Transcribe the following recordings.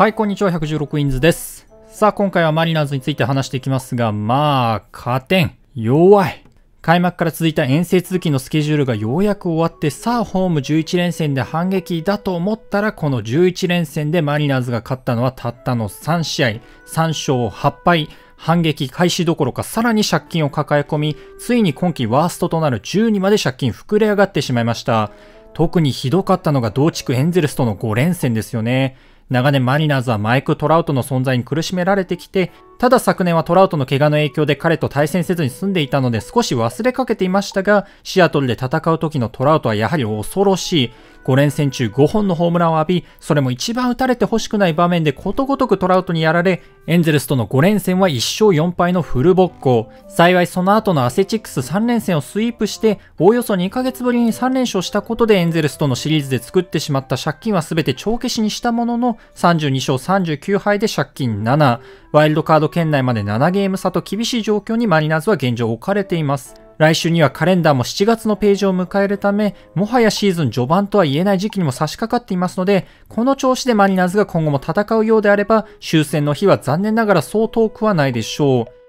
はい、こんにちは、116インズです。さあ、今回はマリナーズについて話していきますが、まあ、加点、弱い。開幕から続いた遠征続きのスケジュールがようやく終わって、さあ、ホーム11連戦で反撃だと思ったら、この11連戦でマリナーズが勝ったのはたったの3試合、3勝8敗、反撃開始どころかさらに借金を抱え込み、ついに今季ワーストとなる10にまで借金膨れ上がってしまいました。特にひどかったのが同地区エンゼルスとの5連戦ですよね。長年マリナーズはマイク・トラウトの存在に苦しめられてきて、ただ昨年はトラウトの怪我の影響で彼と対戦せずに済んでいたので少し忘れかけていましたが、シアトルで戦う時のトラウトはやはり恐ろしい。5連戦中5本のホームランを浴び、それも一番打たれて欲しくない場面でことごとくトラウトにやられ、エンゼルスとの5連戦は1勝4敗のフルボッコ。幸いその後のアセチックス3連戦をスイープして、おおよそ2ヶ月ぶりに3連勝したことでエンゼルスとのシリーズで作ってしまった借金は全て帳消しにしたものの、32勝39敗で借金7。ワイルドカード圏内まで7ゲーム差と厳しい状況にマリナーズは現状置かれています。来週にはカレンダーも7月のページを迎えるため、もはやシーズン序盤とは言えない時期にも差し掛かっていますので、この調子でマリナーズが今後も戦うようであれば、終戦の日は残念ながらそう遠くはないでしょう。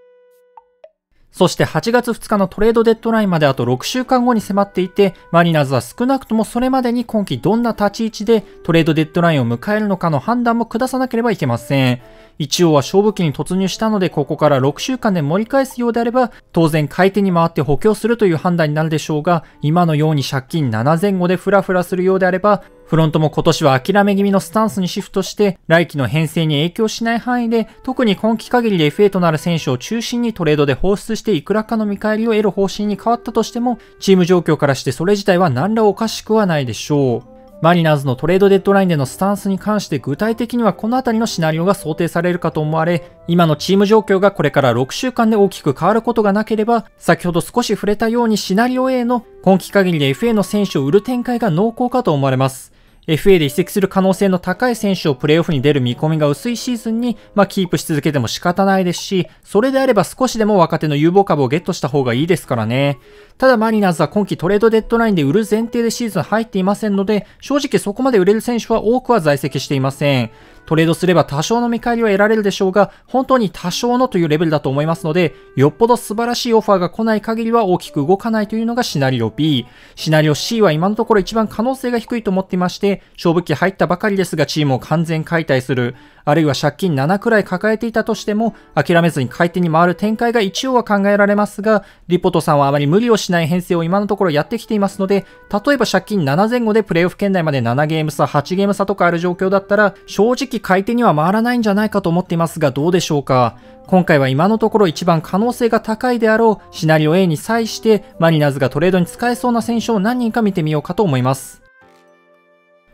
そして8月2日のトレードデッドラインまであと6週間後に迫っていて、マリナーズは少なくともそれまでに今季どんな立ち位置でトレードデッドラインを迎えるのかの判断も下さなければいけません。一応は勝負期に突入したので、ここから6週間で盛り返すようであれば、当然買い手に回って補強するという判断になるでしょうが、今のように借金7前後でフラフラするようであれば、フロントも今年は諦め気味のスタンスにシフトして、来季の編成に影響しない範囲で、特に今季限りで FA となる選手を中心にトレードで放出していくらかの見返りを得る方針に変わったとしても、チーム状況からしてそれ自体は何らおかしくはないでしょう。マリナーズのトレードデッドラインでのスタンスに関して具体的にはこの辺りのシナリオが想定されるかと思われ、今のチーム状況がこれから6週間で大きく変わることがなければ、先ほど少し触れたようにシナリオ A の今季限りで FA の選手を売る展開が濃厚かと思われます。FA で移籍する可能性の高い選手をプレイオフに出る見込みが薄いシーズンに、まあ、キープし続けても仕方ないですし、それであれば少しでも若手の有望株をゲットした方がいいですからね。ただマリナーズは今季トレードデッドラインで売る前提でシーズン入っていませんので、正直そこまで売れる選手は多くは在籍していません。トレードすれば多少の見返りは得られるでしょうが、本当に多少のというレベルだと思いますので、よっぽど素晴らしいオファーが来ない限りは大きく動かないというのがシナリオ B。シナリオ C は今のところ一番可能性が低いと思っていまして、勝負期入ったばかりですがチームを完全解体する。あるいは借金7くらい抱えていたとしても、諦めずに買い手に回る展開が一応は考えられますが、リポトさんはあまり無理をしない編成を今のところやってきていますので、例えば借金7前後でプレイオフ圏内まで7ゲーム差、8ゲーム差とかある状況だったら、正直買い手には回らないんじゃないかと思っていますが、どうでしょうか？今回は今のところ一番可能性が高いであろうシナリオ A に際して、マリナーズがトレードに使えそうな選手を何人か見てみようかと思います。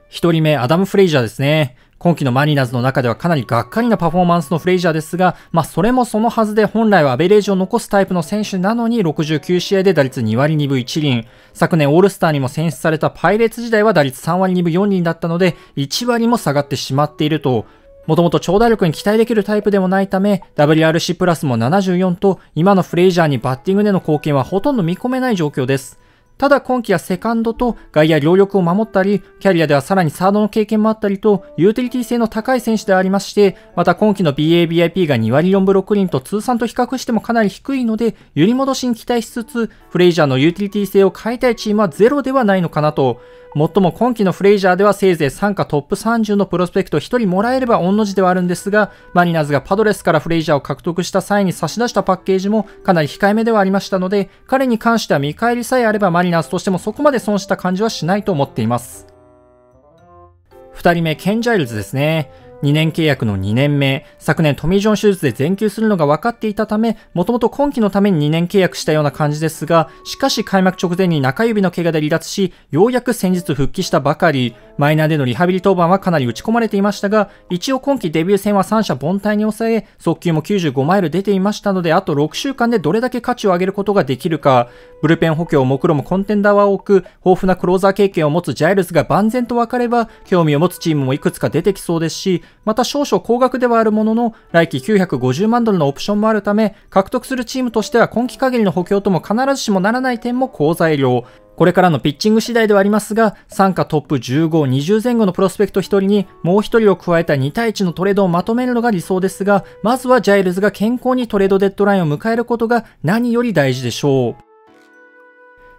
一人目、アダム・フレイジャーですね。今季のマリナーズの中ではかなりがっかりなパフォーマンスのフレイジャーですが、まあそれもそのはずで本来はアベレージを残すタイプの選手なのに69試合で打率2割2分1厘。昨年オールスターにも選出されたパイレーツ時代は打率3割2分4厘だったので、1割も下がってしまっていると。もともと長打力に期待できるタイプでもないため、WRC プラスも74と、今のフレイジャーにバッティングでの貢献はほとんど見込めない状況です。ただ今季はセカンドと外野両力を守ったり、キャリアではさらにサードの経験もあったりと、ユーティリティ性の高い選手でありまして、また今季の BABIP が2割4分6厘と通算と比較してもかなり低いので、揺り戻しに期待しつつ、フレイジャーのユーティリティ性を変えたいチームはゼロではないのかなと、もっとも今季のフレイジャーではせいぜい傘下トップ30のプロスペクト1人もらえれば御の字ではあるんですが、マリナーズがパドレスからフレイジャーを獲得した際に差し出したパッケージもかなり控えめではありましたので、彼に関しては見返りさえあればマリナーズとしてもそこまで損した感じはしないと思っています。2人目、ケン・ジャイルズですね。2年契約の2年目、昨年トミー・ジョン手術で全休するのが分かっていたため、もともと今季のために2年契約したような感じですが、しかし開幕直前に中指の怪我で離脱し、ようやく先日復帰したばかり、マイナーでのリハビリ登板はかなり打ち込まれていましたが、一応今季デビュー戦は3者凡退に抑え、速球も95マイル出ていましたので、あと6週間でどれだけ価値を上げることができるか、ブルペン補強、目論むコンテンダーは多く、豊富なクローザー経験を持つジャイルズが万全と分かれば、興味を持つチームもいくつか出てきそうですし、また少々高額ではあるものの、来季950万ドルのオプションもあるため、獲得するチームとしては今季限りの補強とも必ずしもならない点も好材料。これからのピッチング次第ではありますが、傘下トップ15、20前後のプロスペクト1人にもう1人を加えた2対1のトレードをまとめるのが理想ですが、まずはジャイルズが健康にトレードデッドラインを迎えることが何より大事でしょう。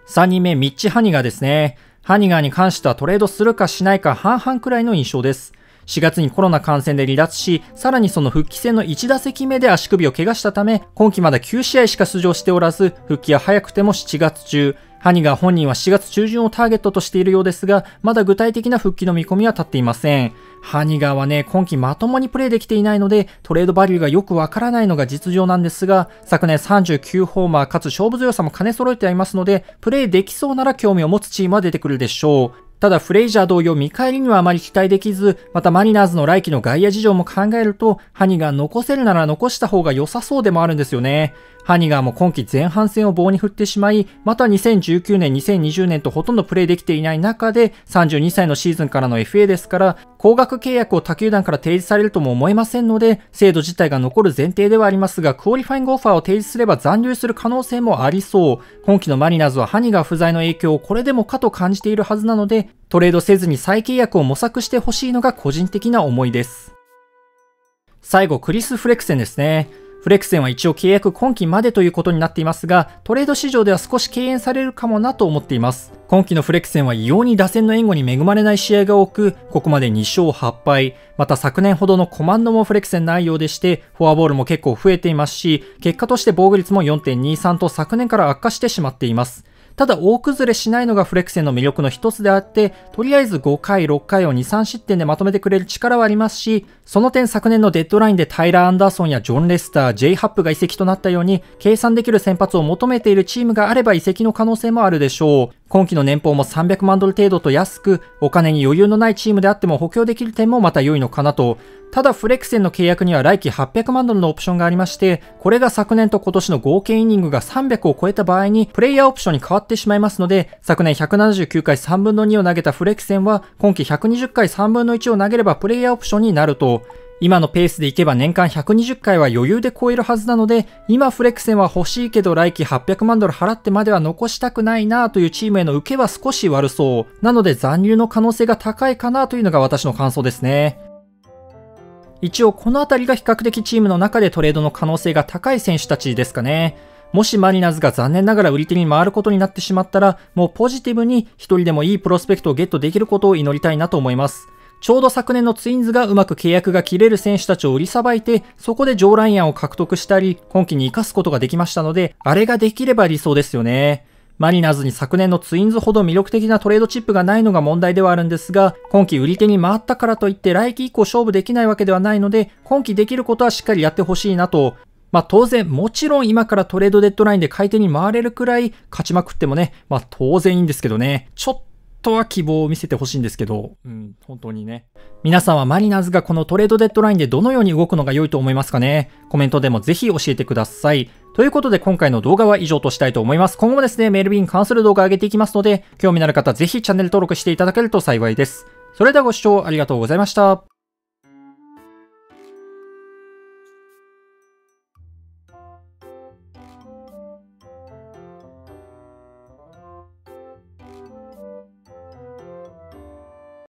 3人目、ミッチ・ハニガーですね。ハニガーに関してはトレードするかしないか半々くらいの印象です。4月にコロナ感染で離脱し、さらにその復帰戦の1打席目で足首を怪我したため、今季まだ9試合しか出場しておらず、復帰は早くても7月中、ハニガー本人は4月中旬をターゲットとしているようですが、まだ具体的な復帰の見込みは立っていません。ハニガーはね、今季まともにプレイできていないので、トレードバリューがよくわからないのが実情なんですが、昨年39ホーマーかつ勝負強さも兼ね揃えていますので、プレイできそうなら興味を持つチームは出てくるでしょう。ただフレイジャー同様見返りにはあまり期待できず、またマリナーズの来季の外野事情も考えると、ハニが残せるなら残した方が良さそうでもあるんですよね。ハニガーも今季前半戦を棒に振ってしまい、また2019年、2020年とほとんどプレイできていない中で、32歳のシーズンからの FA ですから、高額契約を他球団から提示されるとも思えませんので、制度自体が残る前提ではありますが、クオリファイングオファーを提示すれば残留する可能性もありそう。今季のマリナーズはハニガー不在の影響をこれでもかと感じているはずなので、トレードせずに再契約を模索してほしいのが個人的な思いです。最後、クリス・フレクセンですね。フレクセンは一応契約今期までということになっていますが、トレード市場では少し敬遠されるかもなと思っています。今期のフレクセンは異様に打線の援護に恵まれない試合が多く、ここまで2勝8敗、また昨年ほどのコマンドもフレクセンないようでして、フォアボールも結構増えていますし、結果として防御率も4.23と昨年から悪化してしまっています。ただ大崩れしないのがフレクセンの魅力の一つであって、とりあえず5回、6回を2、3失点でまとめてくれる力はありますし、その点昨年のデッドラインでタイラー・アンダーソンやジョン・レスター、ジェイ・ハップが移籍となったように、計算できる先発を求めているチームがあれば移籍の可能性もあるでしょう。今季の年俸も300万ドル程度と安く、お金に余裕のないチームであっても補強できる点もまた良いのかなと。ただフレクセンの契約には来季800万ドルのオプションがありまして、これが昨年と今年の合計イニングが300を超えた場合にプレイヤーオプションに変わってしまいますので、昨年179回3分の2を投げたフレクセンは今季120回3分の1を投げればプレイヤーオプションになると。今のペースでいけば年間120回は余裕で超えるはずなので、今フレクセンは欲しいけど来季800万ドル払ってまでは残したくないなというチームへの受けは少し悪そう。なので残留の可能性が高いかなというのが私の感想ですね。一応このあたりが比較的チームの中でトレードの可能性が高い選手たちですかね。もしマリナーズが残念ながら売り手に回ることになってしまったら、もうポジティブに一人でもいいプロスペクトをゲットできることを祈りたいなと思います。ちょうど昨年のツインズがうまく契約が切れる選手たちを売りさばいて、そこで上ライアンを獲得したり、今季に活かすことができましたので、あれができれば理想ですよね。マリナーズに昨年のツインズほど魅力的なトレードチップがないのが問題ではあるんですが、今季売り手に回ったからといって来季以降勝負できないわけではないので、今季できることはしっかりやってほしいなと、まあ当然、もちろん今からトレードデッドラインで買い手に回れるくらい勝ちまくってもね、まあ当然いいんですけどね、ちょっとは希望を見せてほしいんですけど、うん、本当にね。皆さんはマリナーズがこのトレードデッドラインでどのように動くのが良いと思いますかね？コメントでもぜひ教えてください。ということで今回の動画は以上としたいと思います。今後もですね、メール便に関する動画を上げていきますので、興味のある方ぜひチャンネル登録していただけると幸いです。それではご視聴ありがとうございました。